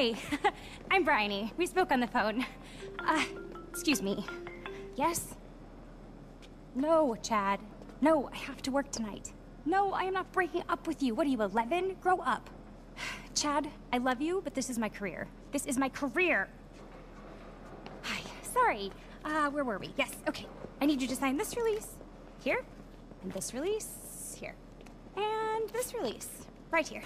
Hi, I'm Bryony. We spoke on the phone. Uh, excuse me. Yes? No, Chad. No, I have to work tonight. No, I am not breaking up with you. What are you, 11? Grow up. Chad, I love you, but this is my career. This is my career. Hi, sorry. Uh, where were we? Yes, okay. I need you to sign this release here, and this release here, and this release right here,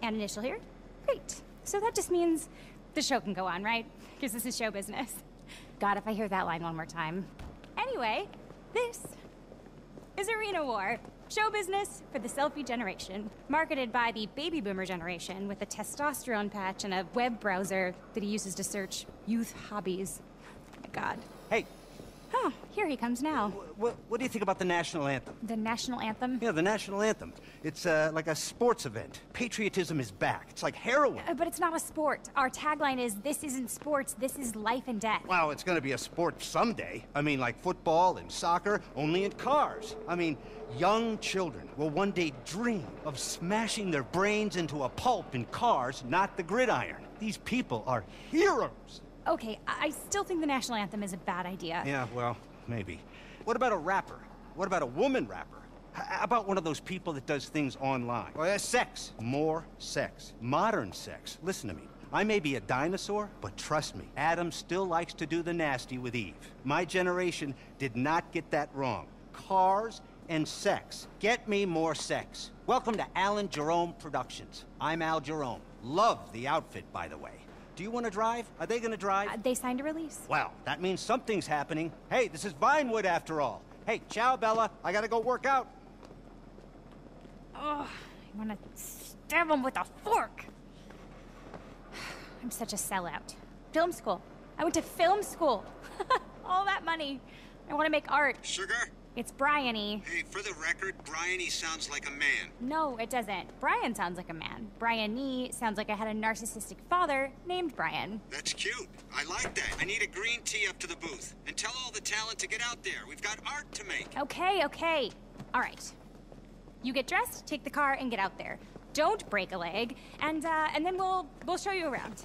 and initial here. Great. So that just means the show can go on, right? Because this is show business. God, if I hear that line one more time. Anyway, this is Arena War. Show business for the selfie generation. Marketed by the baby boomer generation with a testosterone patch and a web browser that he uses to search youth hobbies. my god. Hey, Oh, here he comes now. what, what do you think about the national anthem? The national anthem? Yeah, the national anthem. It's uh, like a sports event. Patriotism is back. It's like heroin. Uh, but it's not a sport. Our tagline is this isn't sports, this is life and death. Well, it's gonna be a sport someday. I mean, like football and soccer, only in cars. I mean, young children will one day dream of smashing their brains into a pulp in cars, not the gridiron. These people are heroes. Okay, I I still think the national anthem is a bad idea. Yeah, well, maybe. What about a rapper? What about a woman rapper? How about one of those people that does things online? Well, yeah, sex. More sex. Modern sex. Listen to me. I may be a dinosaur, but trust me, Adam still likes to do the nasty with Eve. My generation did not get that wrong. Cars and sex. Get me more sex. Welcome to Alan Jerome Productions. I'm Al Jerome. Love the outfit, by the way. Do you want to drive? Are they going to drive? Uh, they signed a release. Well, that means something's happening. Hey, this is Vinewood after all. Hey, ciao, Bella. I gotta go work out. Oh, I want to stab him with a fork. I'm such a sellout. Film school. I went to film school. All that money. I want to make art. Sugar? It's Bryony. Hey, for the record, Bryony sounds like a man. No, it doesn't. Brian sounds like a man. Bryony sounds like I had a narcissistic father named Brian. That's cute. I like that. I need a green tea up to the booth. And tell all the talent to get out there. We've got art to make. Okay, okay. All right. You get dressed, take the car, and get out there. Don't break a leg, and uh, and then we'll we'll show you around.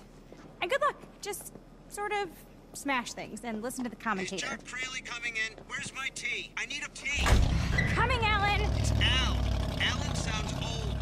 And good luck. Just sort of smash things and listen to the Is commentator. Jack Crayley coming in? Where's my tea? I need a tea. Coming, Alan. It's Al. Alan sounds old.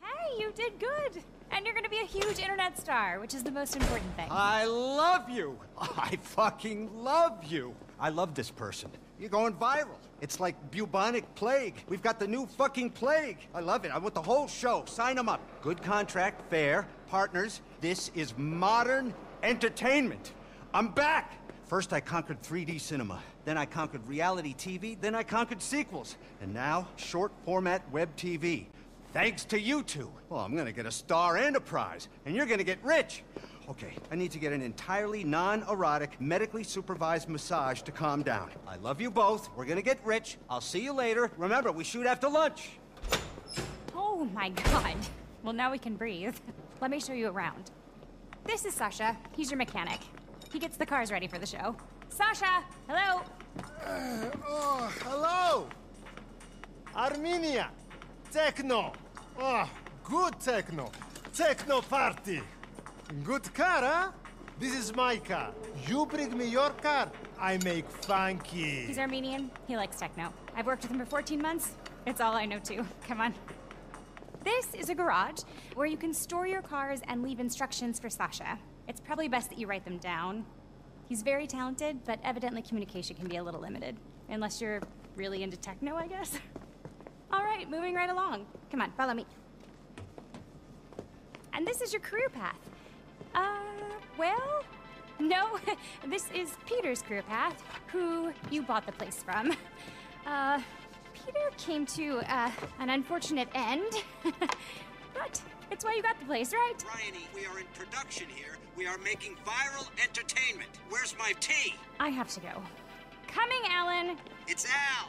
Hey, you did good. And you're gonna be a huge internet star, which is the most important thing. I love you. I fucking love you. I love this person. You're going viral. It's like bubonic plague. We've got the new fucking plague. I love it. I want the whole show. Sign them up. Good contract, fair, partners. This is modern entertainment. I'm back. First, I conquered 3D cinema. Then I conquered reality TV. Then I conquered sequels. And now, short format web TV. Thanks to you two. Well, I'm gonna get a star and a prize, and you're gonna get rich. Okay, I need to get an entirely non-erotic, medically supervised massage to calm down. I love you both. We're gonna get rich. I'll see you later. Remember, we shoot after lunch. Oh my god. Well, now we can breathe. Let me show you around. This is Sasha. He's your mechanic. He gets the cars ready for the show. Sasha! Hello! Uh, oh, hello! Armenia! Techno! Oh, good techno! Techno party! Good car, huh? This is my car. You bring me your car, I make funky. He's Armenian. He likes techno. I've worked with him for 14 months. It's all I know too. Come on. This is a garage where you can store your cars and leave instructions for Sasha. It's probably best that you write them down. He's very talented, but evidently communication can be a little limited. Unless you're really into techno, I guess. All right, moving right along. Come on, follow me. And this is your career path. Well, no, this is Peter's career path, who you bought the place from. Uh, Peter came to uh, an unfortunate end, but it's why you got the place, right? Bryony, we are in production here. We are making viral entertainment. Where's my tea? I have to go. Coming, Alan. It's Al.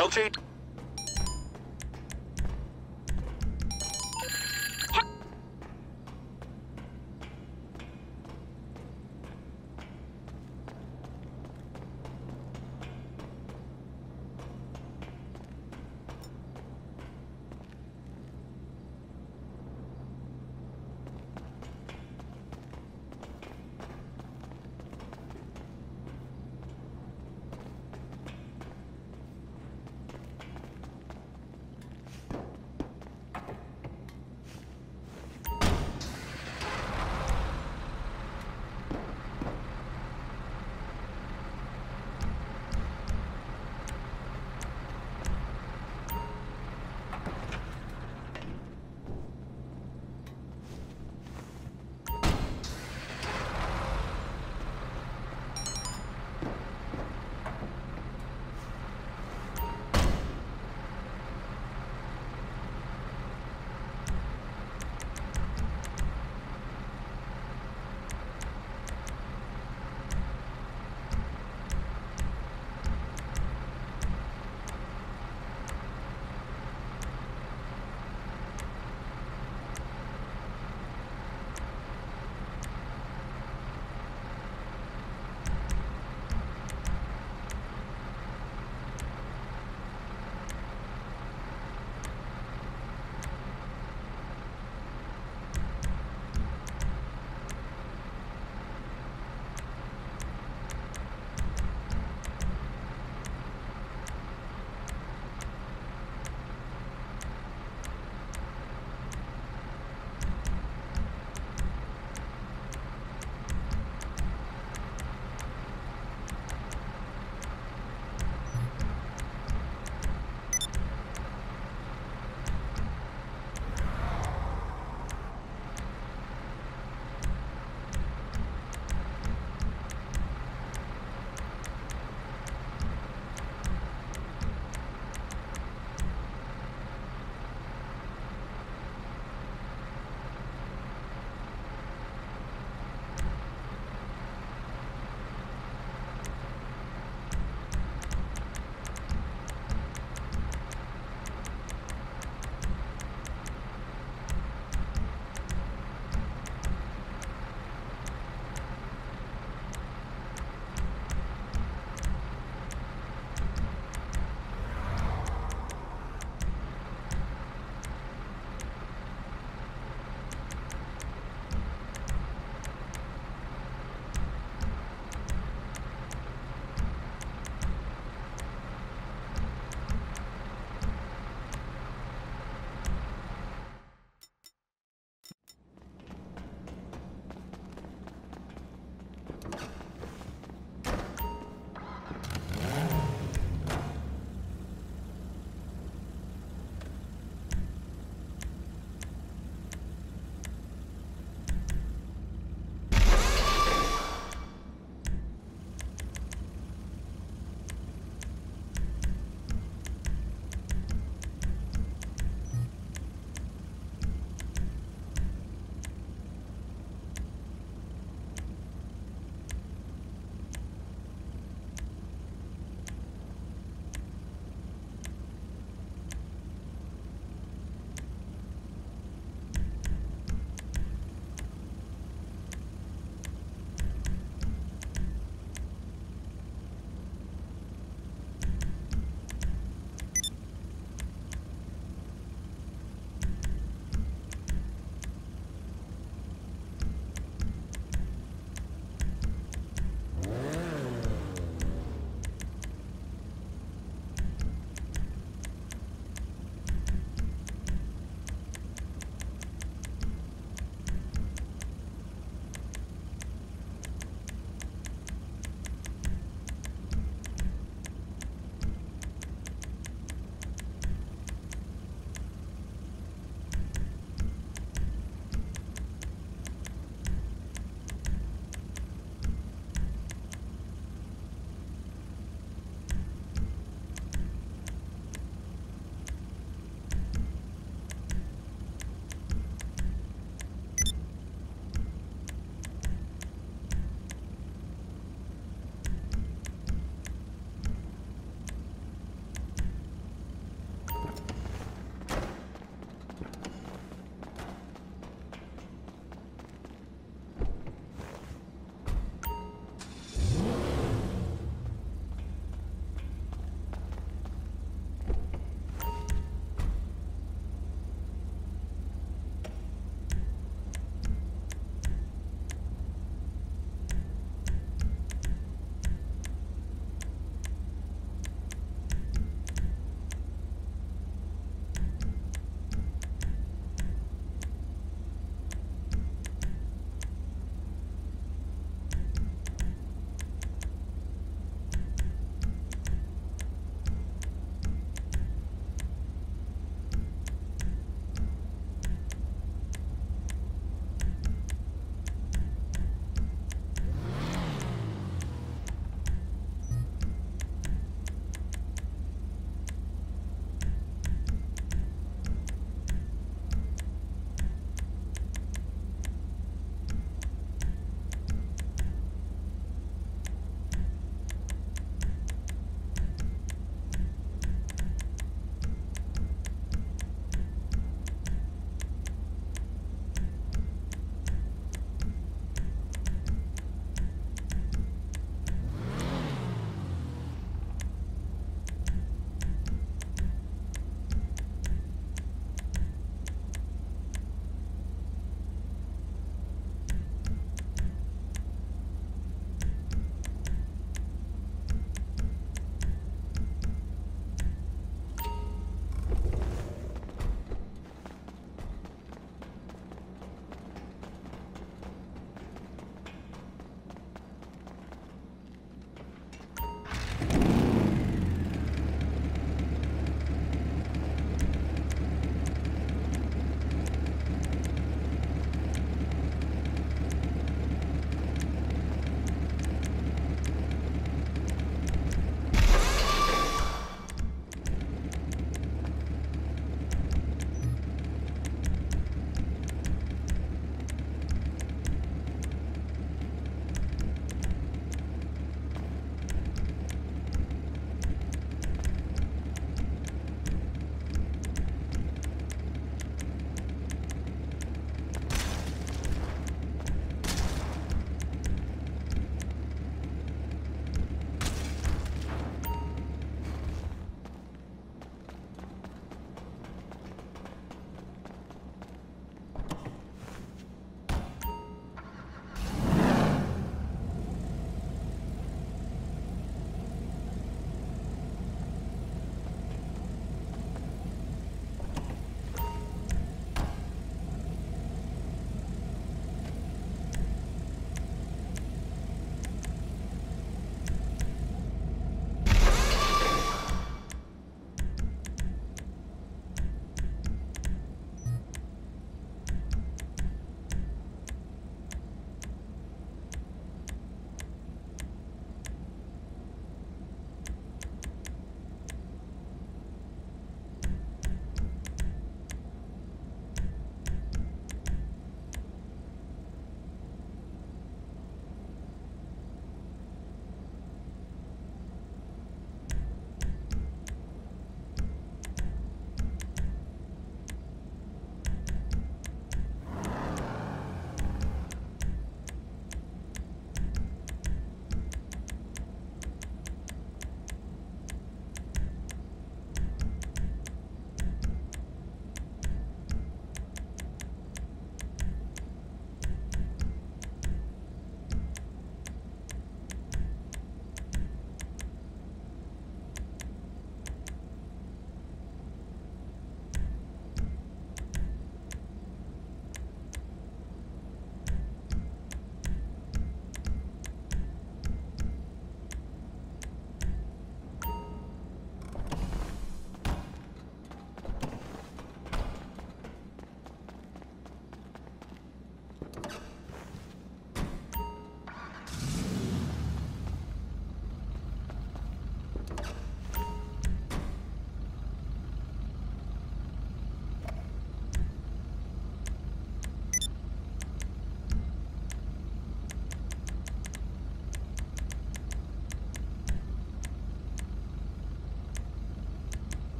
LT?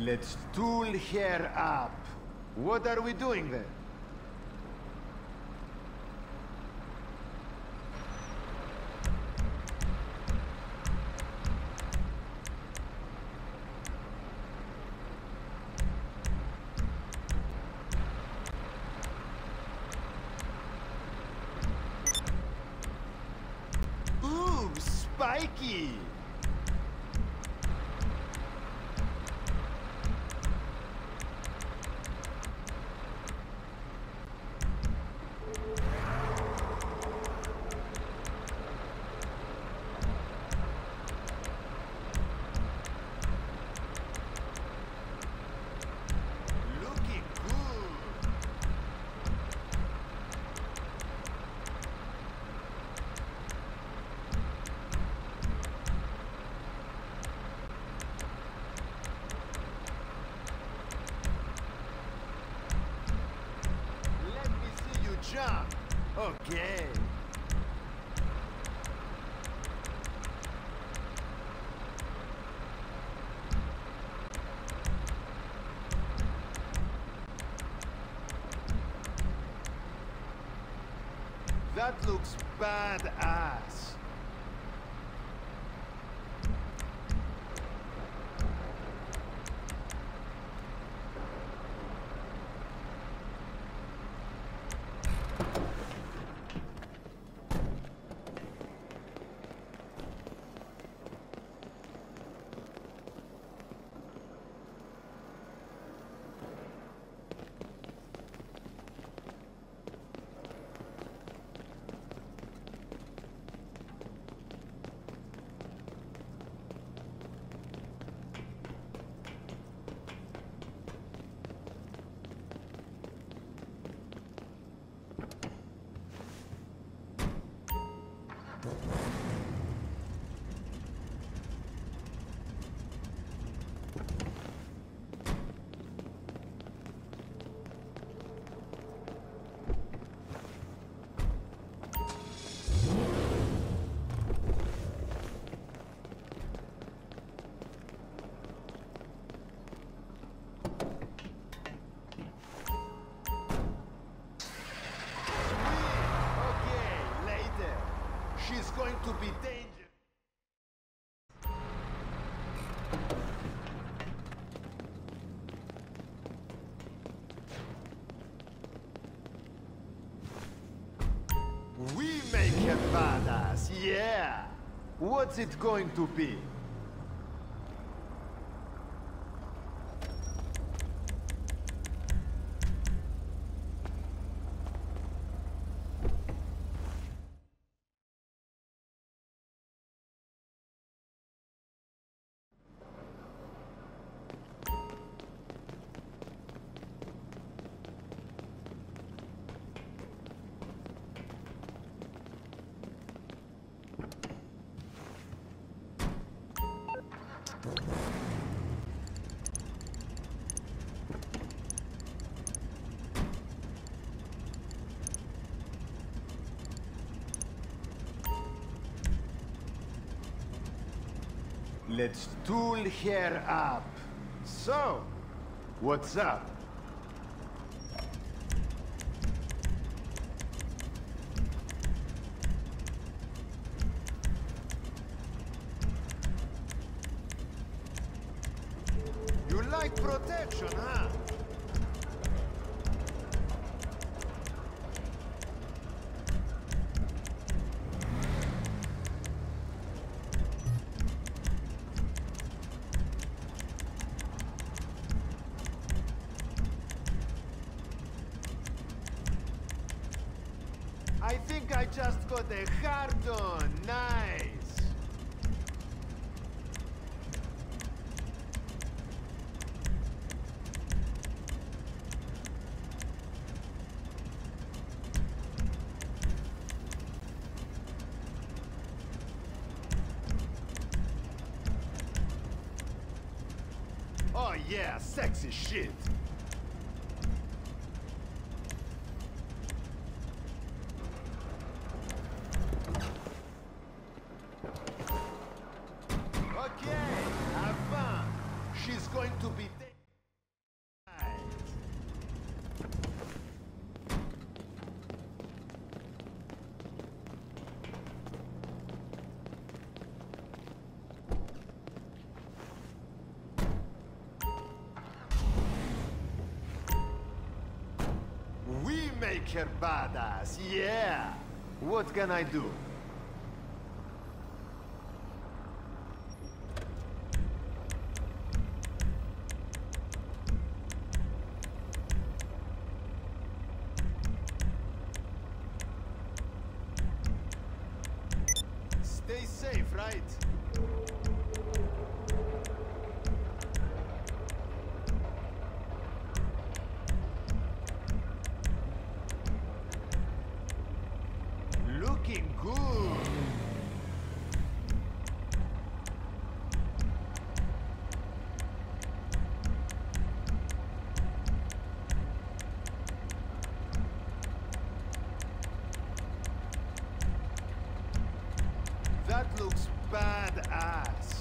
Let's tool here up. What are we doing there? Okay. That looks badass. What's it going to be? Let's tool her up. So, what's up? You like protection, huh? On. Nice. Oh yeah, sexy shit. Her badass, yeah. What can I do? That looks badass.